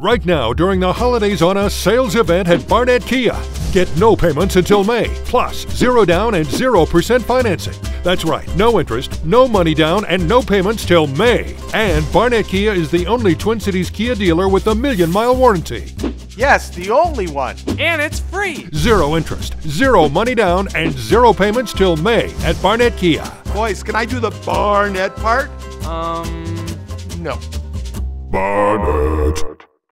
Right now, during the Holidays on Us sales event at Barnett Kia, get no payments until May, plus zero down and 0% financing. That's right, no interest, no money down, and no payments till May. And Barnett Kia is the only Twin Cities Kia dealer with a million mile warranty. Yes, the only one. And it's free. Zero interest, zero money down, and zero payments till May at Barnett Kia. Boys, can I do the Barnett part? Um, No. Barnett.